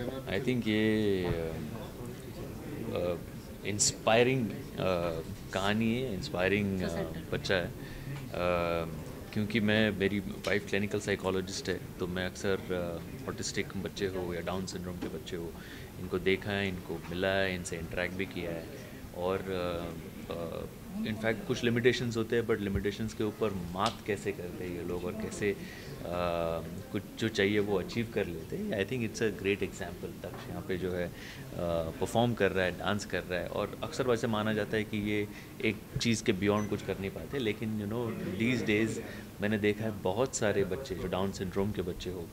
आई think ये inspiring कहानी है इंस्पायरिंग बच्चा है। Uh, क्योंकि मैं मेरी वाइफ क्लिनिकल साइकोलॉजिस्ट है तो मैं अक्सर ऑटिस्टिक बच्चे हो या डाउन सिंड्रोम के बच्चे हो इनको देखा है इनको मिला है इनसे इंटरेक्ट भी किया है। और इनफैक्ट कुछ लिमिटेशंस होते हैं बट लिमिटेशंस के ऊपर मात कैसे करते हैं ये लोग और कैसे आ, कुछ जो चाहिए वो अचीव कर लेते हैं? I think it's a great example तक यहाँ पे जो है परफॉर्म कर रहा है डांस कर रहा है और अक्सर वैसे माना जाता है कि ये एक चीज़ के बियॉन्ड कुछ कर नहीं पाते लेकिन यू नो दीज डेज़ मैंने देखा है बहुत सारे बच्चे जो डाउन सिंड्रोम के बच्चे हो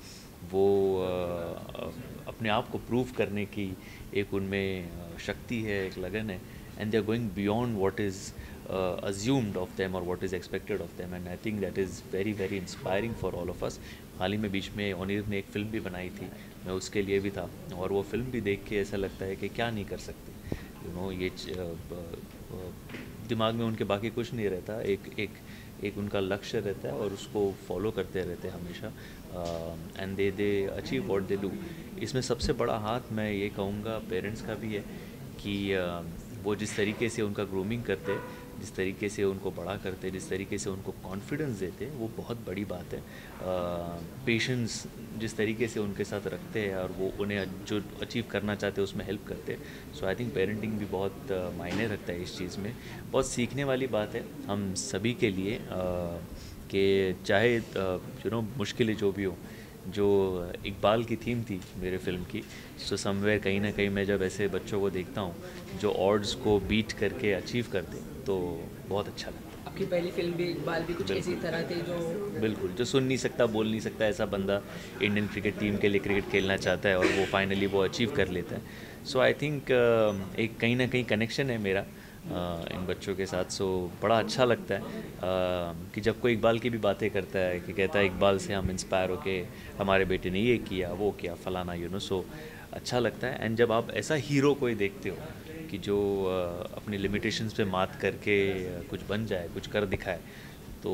वो आ, अपने आप को प्रूव करने की एक उनमें शक्ति है एक लगन है। And they are going beyond what is assumed of them और what is expected of them and I think that is very very inspiring for all of us हाल ही में बीच में ओनिर ने एक फ़िल्म भी बनाई थी। मैं उसके लिए भी था। और वो फ़िल्म भी देख के ऐसा लगता है कि क्या नहीं कर सकते। यू नो ये दिमाग में उनके बाकी कुछ नहीं रहता। एक एक एक उनका लक्ष्य रहता है और उसको फॉलो करते रहते हैं हमेशा। And they they achieve what they do इसमें सबसे बड़ा हाथ मैं ये कहूँगा पेरेंट्स का भी है कि uh, वो जिस तरीके से उनका ग्रूमिंग करते, जिस तरीके से उनको बड़ा करते, जिस तरीके से उनको कॉन्फिडेंस देते, वो बहुत बड़ी बात है। पेशेंस जिस तरीके से उनके साथ रखते हैं और वो उन्हें जो अचीव करना चाहते हैं, उसमें हेल्प करते सो आई थिंक पेरेंटिंग भी बहुत मायने रखता है इस चीज़ में। बहुत सीखने वाली बात है। हम सभी के लिए कि चाहे यू नो मुश्किलें जो भी हो जो इकबाल की थीम थी मेरे फ़िल्म की सो समवेयर कहीं ना कहीं मैं जब ऐसे बच्चों को देखता हूँ जो ऑर्ड्स को बीट करके अचीव कर करते तो बहुत अच्छा लगता आपकी पहली फ़िल्म भी इकबाल भी कुछ ऐसी तरह थी जो बिल्कुल जो सुन नहीं सकता बोल नहीं सकता ऐसा बंदा इंडियन क्रिकेट टीम के लिए क्रिकेट खेलना चाहता है और वो फाइनली वो अचीव कर लेता है। सो आई थिंक एक कहीं ना कहीं कनेक्शन है मेरा इन बच्चों के साथ सो बड़ा अच्छा लगता है कि जब कोई इकबाल की भी बातें करता है, कि कहता है, इकबाल से हम इंस्पायर होके हमारे बेटे ने ये किया, वो किया, फलाना यू नो सो अच्छा लगता है। एंड जब आप ऐसा हीरो कोई देखते हो, कि जो अपनी लिमिटेशंस पे मात करके कुछ बन जाए, कुछ कर दिखाए तो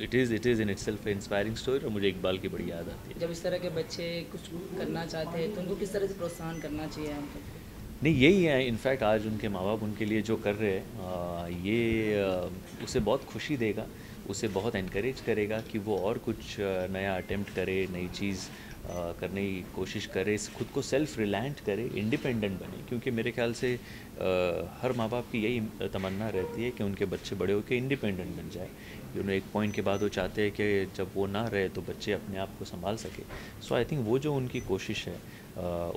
it is it is in itself inspiring story और मुझे इकबाल की बड़ी याद आती है। जब इस तरह के बच्चे कुछ करना चाहते हैं तो उनको किस तरह से प्रोत्साहन करना चाहिए हमको? नहीं, यही है इनफैक्ट आज उनके माँ बाप उनके लिए जो कर रहे हैं ये उसे बहुत खुशी देगा, उसे बहुत इनक्रेज करेगा कि वो और कुछ नया अटेम्प्ट करे, नई चीज़ करने की कोशिश करे खुद को सेल्फ रिलायंट करे इंडिपेंडेंट बने। क्योंकि मेरे ख्याल से हर माँ बाप की यही तमन्ना रहती है कि उनके बच्चे बड़े होकर इंडिपेंडेंट बन जाए। यू नो एक पॉइंट के बाद वो चाहते हैं कि जब वो ना रहे तो बच्चे अपने आप को संभाल सके। सो आई थिंक वो जो उनकी कोशिश है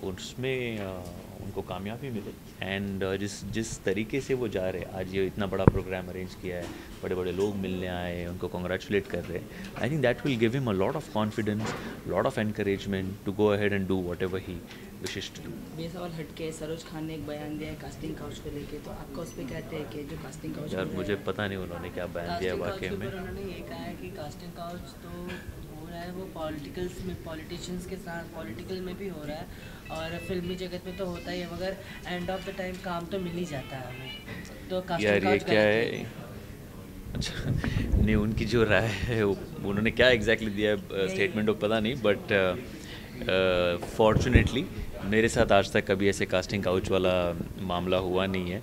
उसमें उनको कामयाबी मिले। एंड uh, जिस जिस तरीके से वो जा रहे हैं आज ये इतना बड़ा प्रोग्राम अरेंज किया है बड़े बड़े लोग मिलने आए उनको कॉन्ग्रेचुलेट कर रहे हैं I think that will give him a lot of confidence lot of encouragement to go ahead and do whatever he wishes to do ये सवाल हटके सरोज खान ने एक बयान दिया है कास्टिंग काउच को लेके तो आपका उस पर कहते हैं कि जो कास्टिंग काउच यार मुझे पता नहीं उन्होंने क्या बयान दिया वाकई में। उन्होंने ये कहा है कि कास्टिंग काउच तो रहा है वो पॉलिटिकल्स में पॉलिटिशियंस के साथ पॉलिटिकल में भी हो रहा है और फिल्मी जगत में तो होता ही है मगर एंड ऑफ़ द टाइम काम तो मिल ही जाता है हमें। तो यार ये क्या है? अच्छा नहीं उनकी जो राय है उन्होंने क्या एग्जैक्टली दिया स्टेटमेंट वो पता नहीं बट फॉर्चुनेटली मेरे साथ आज तक कभी ऐसे कास्टिंग काउच वाला मामला हुआ नहीं है।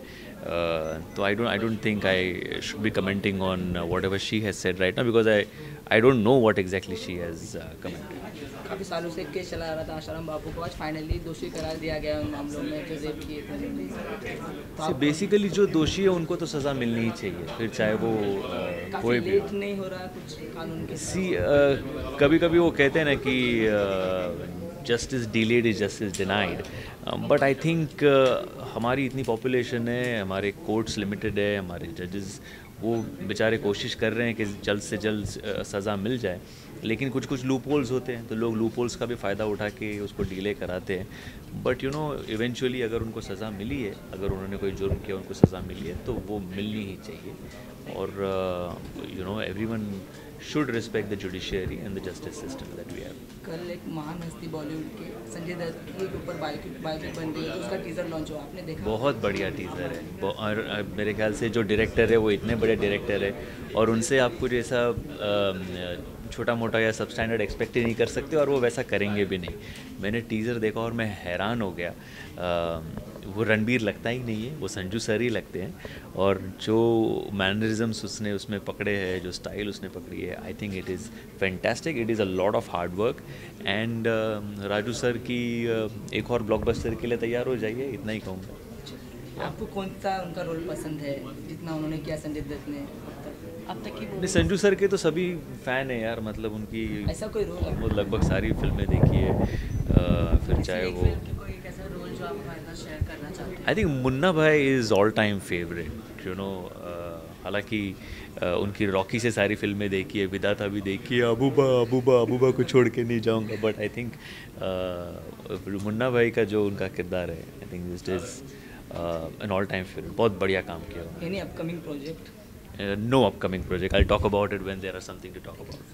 तो I don't I don't think I should be commenting on whatever she has said right ना because I I don't know what exactly she has commented काफ़ी सालों से केस चला रहा था आशाराम बाबू को। आज फाइनली दोषी करार दिया गया उन मामलों में जो रेप किए थे। तो बेसिकली जो दोषी है उनको तो सज़ा मिलनी ही चाहिए। फिर चाहे वो आ, कोई भी लेट नहीं हो रहा कुछ कानून के सी कभी कभी वो कहते हैं ना कि justice delayed is justice denied but I think हमारी इतनी पॉपुलेशन है हमारे कोर्ट्स लिमिटेड है हमारे जजेस वो बेचारे कोशिश कर रहे हैं कि जल्द से जल्द सज़ा मिल जाए। लेकिन कुछ कुछ लूप होल्स होते हैं तो लोग लूप होल्स का भी फ़ायदा उठा के उसको डिले कराते हैं। बट यू नो इवेंचुअली अगर उनको सज़ा मिली है, अगर उन्होंने कोई जुर्म किया, उनको सज़ा मिली है तो वो मिलनी ही चाहिए। और should respect the judiciary and the justice system that we have कल एक महान हस्ती बॉलीवुड के संजय दत्त के ऊपर बायोपिक बन रही है तो उसका टीजर लॉन्च हुआ आपने देखा? बहुत बढ़िया टीज़र है। और मेरे ख्याल से जो डायरेक्टर है वो इतने बड़े डायरेक्टर है और उनसे आप कुछ ऐसा छोटा मोटा या सब स्टैंडर्ड एक्सपेक्ट ही नहीं कर सकते और वो वैसा करेंगे भी नहीं। मैंने टीज़र देखा और मैं हैरान हो गया। वो रणबीर लगता ही नहीं है वो संजू सर ही लगते हैं। और जो मैनरिज्म्स उसने उसमें पकड़े हैं जो स्टाइल उसने पकड़ी है I think it is fantastic it is a lot of hard work and Raju sir की uh, एक और ब्लॉकबस्टर के लिए तैयार हो जाइए इतना ही कहूँगा। आपको कौन सा उनका रोल पसंद है जितना उन्होंने किया संजय दत्त ने? अब तक की संजू सर के तो सभी फ़ैन हैं यार मतलब उनकी ऐसा कोई रोल वो लगभग सारी फ़िल्में देखी है। अ, फिर चाहे वो I think Munna Bhai is all time favourite you know हालाँकि उनकी रॉकी से सारी फ़िल्में देखी है विदाता भी देखी है अबूबा अबूबा अबूबा को छोड़ के नहीं जाऊँगा बट आई थिंक मुन्ना भाई का जो उनका किरदार है I think this is an all time favourite बहुत बढ़िया काम किया any upcoming project no upcoming project I talk about it when there are something to talk about